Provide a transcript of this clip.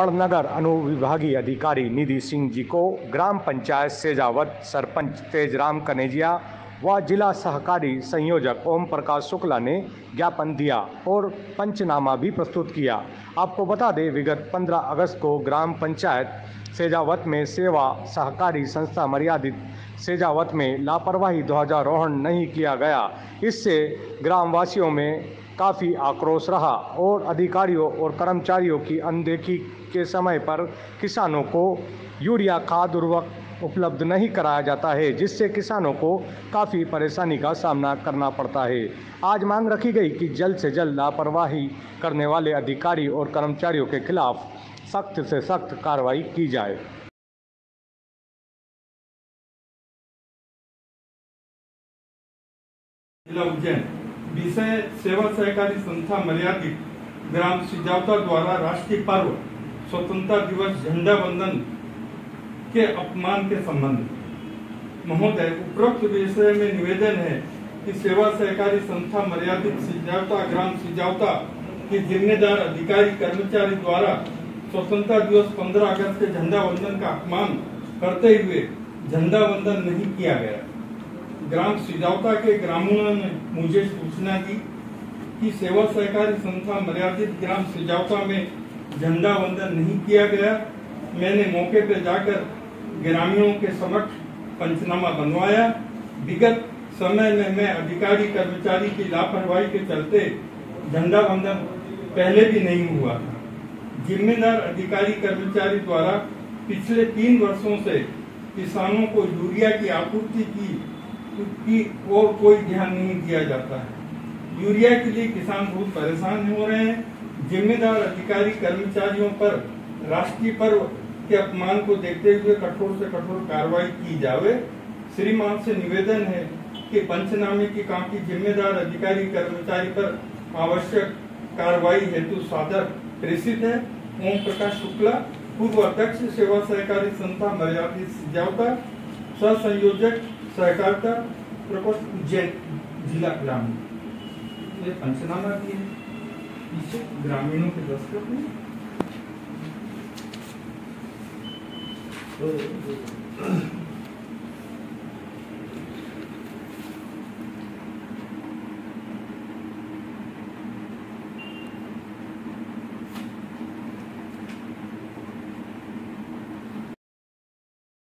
बड़नगर अनुविभागीय अधिकारी निधि सिंह जी को ग्राम पंचायत सेजावत सरपंच तेजराम कनेजिया व जिला सहकारी संयोजक ओम प्रकाश शुक्ला ने ज्ञापन दिया और पंचनामा भी प्रस्तुत किया। आपको बता दें, विगत 15 अगस्त को ग्राम पंचायत सेजावत में सेवा सहकारी संस्था मर्यादित सेजावत में लापरवाही ध्वजारोहण नहीं किया गया। इससे ग्रामवासियों में काफ़ी आक्रोश रहा और अधिकारियों और कर्मचारियों की अनदेखी के समय पर किसानों को यूरिया खाद उर्वक उपलब्ध नहीं कराया जाता है, जिससे किसानों को काफ़ी परेशानी का सामना करना पड़ता है। आज मांग रखी गई कि जल्द से जल्द लापरवाही करने वाले अधिकारी और कर्मचारियों के खिलाफ सख्त से सख्त कार्रवाई की जाए। जिला उज्जैन विषय सेवा सहकारी संस्था मर्यादित ग्राम सिजावता द्वारा राष्ट्रीय पर्व, स्वतंत्रता दिवस, झंडा वंदन के अपमान के संबंध। महोदय, उपरोक्त विषय में निवेदन है कि सेवा सहकारी संस्था मर्यादित सिजावता ग्राम सिजावता के जिम्मेदार अधिकारी कर्मचारी द्वारा स्वतंत्रता दिवस 15 अगस्त के झंडा वंदन का अपमान करते हुए झंडा वंदन नहीं किया गया। ग्राम सिजावता के ग्रामीणों ने मुझे सूचना दी कि सेवा सहकारी संस्था मर्यादित ग्राम सिजावता में झंडा वंदन नहीं किया गया। मैंने मौके पर जाकर ग्रामीणों के समक्ष पंचनामा बनवाया। विगत समय में मैं अधिकारी, कर्मचारी की लापरवाही के चलते झंडा वंदन पहले भी नहीं हुआ था। जिम्मेदार अधिकारी, कर्मचारी द्वारा पिछले तीन वर्षों से किसानों को यूरिया की आपूर्ति की की और कोई ध्यान नहीं दिया जाता है। यूरिया के लिए किसान बहुत परेशान हो रहे हैं। जिम्मेदार अधिकारी कर्मचारियों पर राष्ट्रीय पर्व के अपमान को देखते हुए कठोर से कठोर कार्रवाई की जावे। श्रीमान से निवेदन है कि पंचनामे की काम की जिम्मेदार अधिकारी कर्मचारी पर आवश्यक कार्रवाई हेतु सादर, प्रेषित है। ओम प्रकाश शुक्ला, पूर्व अध्यक्ष, सेवा सहकारी संस्था मर्यादित जावता सह संयोजक सहकारिता प्रकोष्ठ उज्जैन जिला ग्रामीण। ये पंचनामा की है। पीछे ग्रामीणों के दस्तखत में